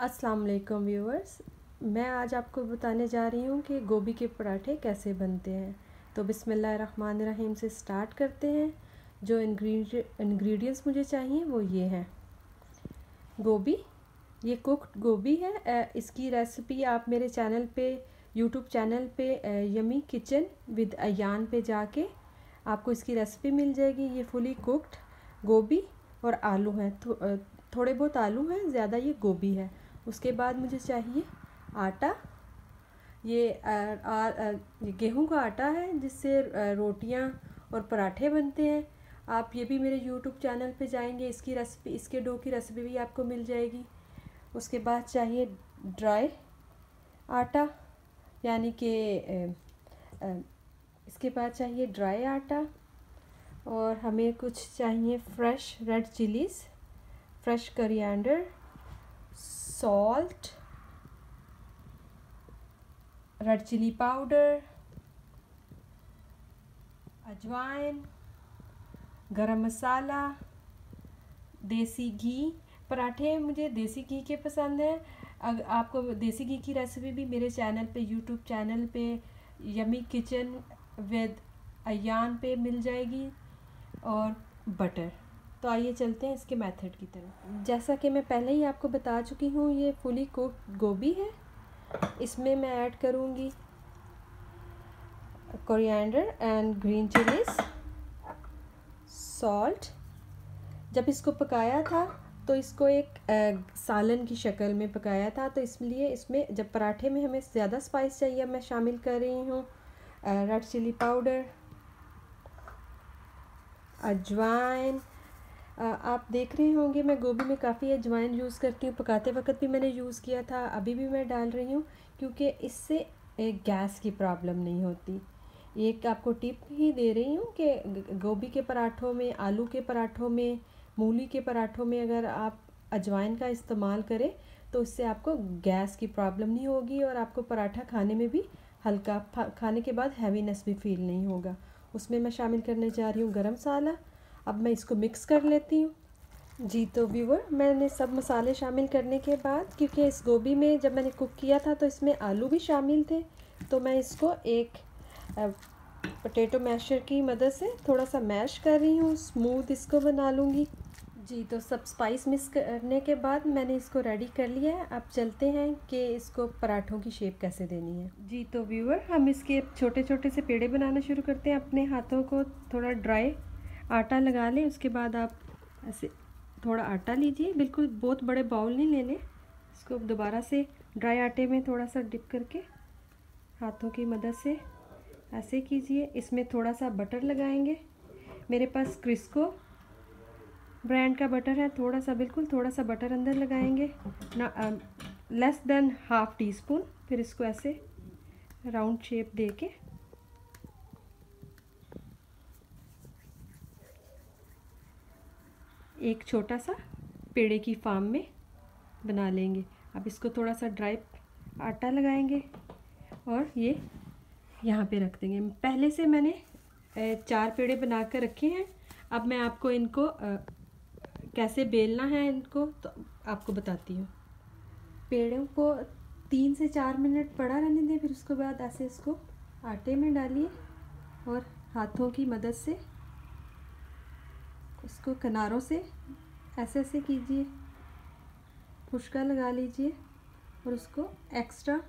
अस्सलाम वालेकुम व्यूअर्स। मैं आज आपको बताने जा रही हूँ कि गोभी के पराठे कैसे बनते हैं। तो बिस्मिल्लाहिर्रहमानिर्रहीम से स्टार्ट करते हैं। जो इंग्रेडिएंट्स मुझे चाहिए वो ये हैं। गोभी ये कुक्ड गोभी है। इसकी रेसिपी आप मेरे चैनल पे यूट्यूब चैनल पे यमी किचन विद अयान पे जाके आपको इसकी रेसिपी मिल जाएगी। ये फुली कुक्ड गोभी और आलू हैं। थो, थोड़े बहुत आलू हैं ज़्यादा ये गोभी है। उसके बाद मुझे चाहिए आटा। ये गेहूँ का आटा है, जिससे रोटियाँ और पराठे बनते हैं। आप ये भी मेरे यूट्यूब चैनल पे जाएँगे, इसकी रेसिपी इसके डो की रेसिपी भी आपको मिल जाएगी। उसके बाद चाहिए ड्राई आटा, यानी कि इसके बाद चाहिए ड्राई आटा, और हमें कुछ चाहिए fresh red chillies fresh coriander salt red chilli powder ajwain garam masala देसी घी पराठे मुझे देसी घी के पसंद हैं। अगर आपको देसी घी की रेसिपी भी मेरे चैनल पे यूट्यूब चैनल पे यमी किचन विद अयान पे मिल जाएगी। और बटर तो आइए चलते हैं इसके मेथड की तरफ़। जैसा कि मैं पहले ही आपको बता चुकी हूँ, ये फुली कुक गोभी है। इसमें मैं ऐड करूँगी coriander and green chillies, salt. जब इसको पकाया था तो इसको एक सालन की शक्ल में पकाया था तो इसलिए इसमें जब पराठे में हमें ज़्यादा स्पाइस चाहिए मैं शामिल कर रही हूँ रेड चिली पाउडर अजवाइन आप देख रहे होंगे, मैं गोभी में काफ़ी अजवाइन यूज़ करती हूँ। पकाते वक्त भी मैंने यूज़ किया था, अभी भी मैं डाल रही हूँ, क्योंकि इससे गैस की प्रॉब्लम नहीं होती। एक आपको टिप ही दे रही हूँ कि गोभी के पराठों में, आलू के पराठों में, मूली के पराठों में अगर आप अजवाइन का इस्तेमाल करें तो इससे आपको गैस की प्रॉब्लम नहीं होगी और आपको पराठा खाने में भी हल्का खाने के बाद हैवीनेस भी फील नहीं होगा। उसमें मैं शामिल करने जा रही हूँ गरम मसाला अब मैं इसको मिक्स कर लेती हूँ। जी तो व्यूवर मैंने सब मसाले शामिल करने के बाद, क्योंकि इस गोभी में जब मैंने कुक किया था तो इसमें आलू भी शामिल थे। तो मैं इसको एक पोटैटो मैशर की मदद से थोड़ा सा मैश कर रही हूँ। स्मूथ इसको बना लूँगी। जी तो सब स्पाइस मिक्स करने के बाद मैंने इसको रेडी कर लिया है। अब चलते हैं कि इसको पराठों की शेप कैसे देनी है। जी तो व्यूवर हम इसके छोटे छोटे से पेड़े बनाना शुरू करते हैं अपने हाथों को थोड़ा ड्राई आटा लगा लें, उसके बाद आप ऐसे थोड़ा आटा लीजिए। बिल्कुल बहुत बड़े बाउल नहीं लेने। इसको दोबारा से ड्राई आटे में थोड़ा सा डिप करके हाथों की मदद से ऐसे कीजिए। इसमें थोड़ा सा बटर लगाएँगे। मेरे पास क्रिस्को ब्रांड का बटर है। थोड़ा सा, बिल्कुल थोड़ा सा बटर अंदर लगाएँगे। ना less than half teaspoon फिर इसको ऐसे राउंड शेप दे के एक छोटा सा पेड़े की फार्म में बना लेंगे। अब इसको थोड़ा सा ड्राई आटा लगाएँगे और ये यहाँ पे रख देंगे। पहले से मैंने चार पेड़े बना कर रखे हैं। अब मैं आपको इनको कैसे बेलना है इनको तो आपको बताती हूँ। पेड़ों को तीन से चार मिनट पड़ा रहने दें, फिर उसके बाद ऐसे इसको आटे में डालिए और हाथों की मदद से इसको किनारों से ऐसे ऐसे कीजिए खुशका लगा लीजिए और उसको एक्स्ट्रा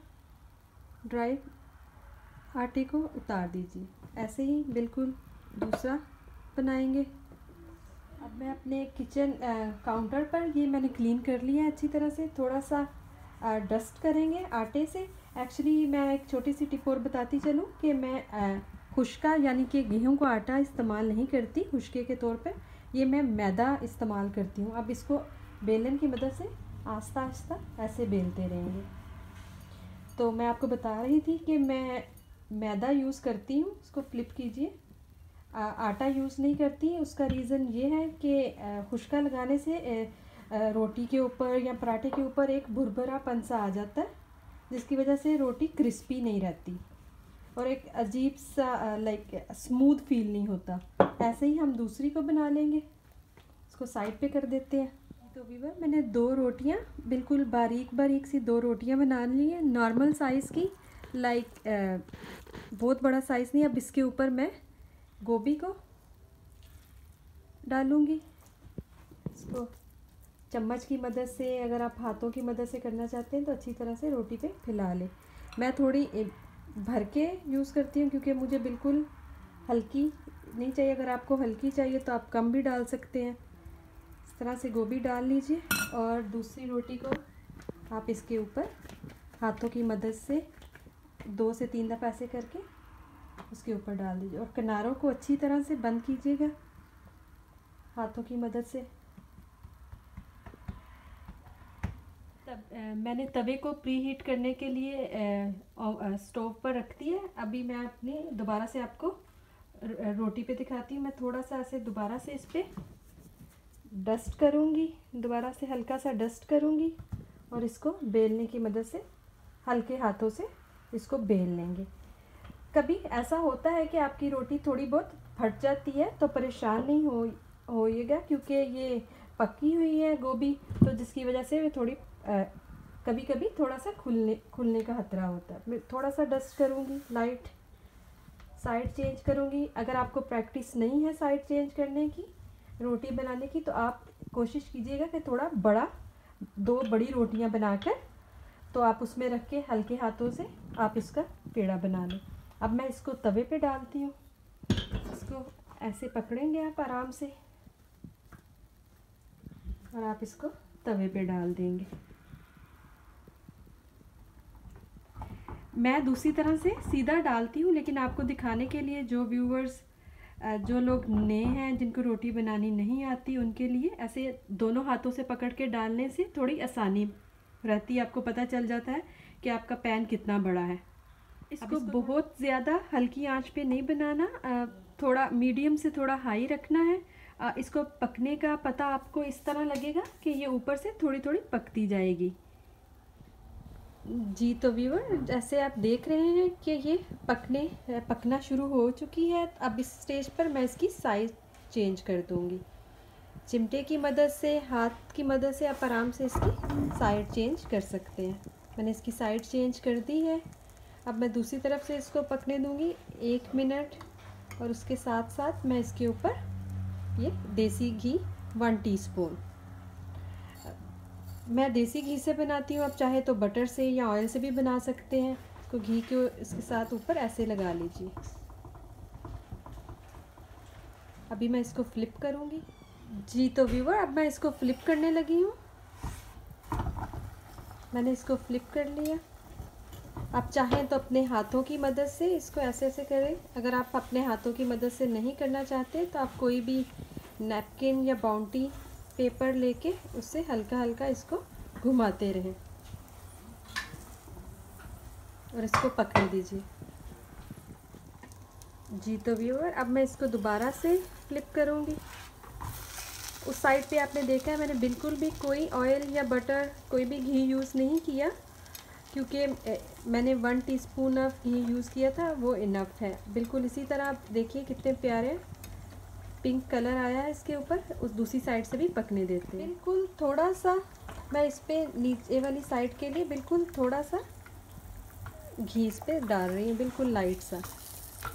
ड्राई आटे को उतार दीजिए। ऐसे ही बिल्कुल दूसरा बनाएँगे। अब मैं अपने किचन काउंटर पर ये मैंने क्लीन कर लिया अच्छी तरह से। थोड़ा सा आ, डस्ट करेंगे आटे से। एक्चुअली मैं एक छोटी सी टिप और बताती चलूँ कि मैं खुशका यानी कि गेहूँ का आटा इस्तेमाल नहीं करती खुशके के तौर पर ये मैं मैदा इस्तेमाल करती हूँ। अब इसको बेलन की मदद से आस्ता आस्ता ऐसे बेलते रहेंगे। तो मैं आपको बता रही थी कि मैं मैदा यूज़ करती हूँ। उसको फ्लिप कीजिए। आटा यूज़ नहीं करती। उसका रीज़न ये है कि खुशका लगाने से रोटी के ऊपर या पराठे के ऊपर एक भुरभुरा पंसा आ जाता है, जिसकी वजह से रोटी क्रिस्पी नहीं रहती। और एक अजीब सा लाइक स्मूथ फील नहीं होता। ऐसे ही हम दूसरी को बना लेंगे। इसको साइड पे कर देते हैं। तो वीवर मैंने दो रोटियाँ, बिल्कुल बारीक बारीक सी दो रोटियाँ बना ली हैं नॉर्मल साइज़ की। लाइक बहुत बड़ा साइज़ नहीं, अब इसके ऊपर मैं गोभी को डालूँगी। इसको चम्मच की मदद से, अगर आप हाथों की मदद से करना चाहते हैं तो अच्छी तरह से रोटी पे फैला लें। मैं थोड़ी भर के यूज़ करती हूँ क्योंकि मुझे बिल्कुल हल्की नहीं चाहिए। अगर आपको हल्की चाहिए तो आप कम भी डाल सकते हैं। इस तरह से गोभी डाल लीजिए और दूसरी रोटी को आप इसके ऊपर हाथों की मदद से दो से तीन दफ़ा ऐसे करके उसके ऊपर डाल दीजिए। और किनारों को अच्छी तरह से बंद कीजिएगा। हाथों की मदद से तब आ, मैंने तवे को प्री हीट करने के लिए स्टोव पर रख दिया अभी मैं अपनी, दोबारा से आपको रोटी पे दिखाती हूँ। मैं थोड़ा सा ऐसे दोबारा से इस पर डस्ट करूँगी। दोबारा से हल्का सा डस्ट करूँगी और इसको बेलने की मदद से, हल्के हाथों से इसको बेल लेंगे। कभी ऐसा होता है कि आपकी रोटी थोड़ी बहुत फट जाती है तो परेशान नहीं हो, होइएगा क्योंकि ये पकी हुई है गोभी तो जिसकी वजह से थोड़ी कभी कभी थोड़ा सा खुलने खुलने का खतरा होता है। मैं थोड़ा सा डस्ट करूँगी लाइट साइड चेंज करूँगी। अगर आपको प्रैक्टिस नहीं है साइड चेंज करने की, रोटी बनाने की तो आप कोशिश कीजिएगा कि थोड़ा बड़ा, दो बड़ी रोटियाँ बनाकर तो आप उसमें रख के हल्के हाथों से आप इसका पेड़ा बना लें। अब मैं इसको तवे पे डालती हूँ। इसको ऐसे पकड़ेंगे आप आराम से। और आप इसको तवे पे डाल देंगे। मैं दूसरी तरह से सीधा डालती हूँ लेकिन आपको दिखाने के लिए जो व्यूवर्स जो लोग नए हैं जिनको रोटी बनानी नहीं आती उनके लिए ऐसे दोनों हाथों से पकड़ के डालने से थोड़ी आसानी रहती है। आपको पता चल जाता है कि आपका पैन कितना बड़ा है। इसको, इसको बहुत ज़्यादा हल्की आँच पे नहीं बनाना थोड़ा मीडियम से थोड़ा हाई रखना है। इसको पकने का पता आपको इस तरह लगेगा कि ये ऊपर से थोड़ी थोड़ी पकती जाएगी। जी तो व्यूअर जैसे आप देख रहे हैं कि ये पकने, पकना शुरू हो चुकी है, अब इस स्टेज पर मैं इसकी साइज़ चेंज कर दूँगी। चिमटे की मदद से, हाथ की मदद से आप आराम से इसकी साइड चेंज कर सकते हैं। मैंने इसकी साइड चेंज कर दी है। अब मैं दूसरी तरफ़ से इसको पकने दूँगी, एक मिनट और उसके साथ साथ मैं इसके ऊपर ये देसी घी वन टीस्पून मैं देसी घी से बनाती हूँ, आप चाहे तो बटर से या ऑयल से भी बना सकते हैं। इसको घी के इसके साथ ऊपर ऐसे लगा लीजिए। अभी मैं इसको फ्लिप करूँगी। जी तो व्यूवर अब मैं इसको फ्लिप करने लगी हूँ। मैंने इसको फ्लिप कर लिया। आप चाहें तो अपने हाथों की मदद से इसको ऐसे ऐसे करें। अगर आप अपने हाथों की मदद से नहीं करना चाहते तो आप कोई भी नैपकिन या बाउंटी पेपर लेके उससे हल्का हल्का इसको घुमाते रहें। और इसको पकड़ दीजिए। जी तो व्यूअर अब मैं इसको दोबारा से फ्लिप करूँगी। उस साइड पे आपने देखा है, मैंने बिल्कुल भी कोई ऑयल या बटर कोई भी घी यूज़ नहीं किया, क्योंकि मैंने one teaspoon of ghee use किया था, वो इनफ है। बिल्कुल इसी तरह आप देखिए कितने प्यारे पिंक कलर आया है इसके ऊपर, उस दूसरी साइड से भी पकने देते हैं। बिल्कुल थोड़ा सा, मैं इस पर नीचे वाली साइड के लिए बिल्कुल थोड़ा सा घी इस पर डाल रही हूँ, बिल्कुल लाइट सा।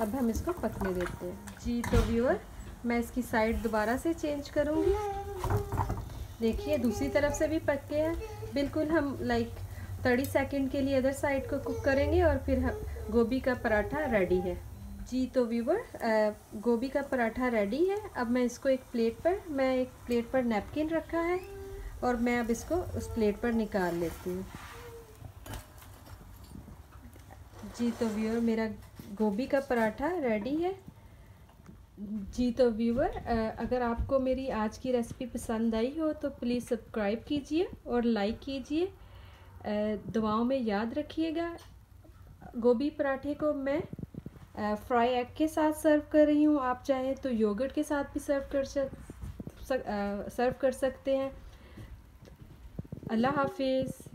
अब हम इसको पकने देते हैं। जी तो व्यूअर मैं इसकी साइड दोबारा से चेंज करूँगी। देखिए, दूसरी तरफ़ से भी पक गया है। बिल्कुल हम लाइक थर्टी सेकेंड के लिए अदर साइड को कुक करेंगे और फिर गोभी का पराठा रेडी है। जी तो व्यूवर गोभी का पराठा रेडी है। अब मैं इसको एक प्लेट पर, मैं एक प्लेट पर नैपकिन रखा है और मैं अब इसको उस प्लेट पर निकाल लेती हूँ। जी तो व्यूअर मेरा गोभी का पराठा रेडी है। जी तो व्यूअर अगर आपको मेरी आज की रेसिपी पसंद आई हो तो प्लीज़ सब्सक्राइब कीजिए और लाइक कीजिए। दुआओं में याद रखिएगा। गोभी पराठे को मैं फ्राई एग के साथ सर्व कर रही हूँ। आप चाहें तो योगर्ट के साथ भी सर्व कर सक, सर्व कर सकते हैं। अल्लाह हाफिज़।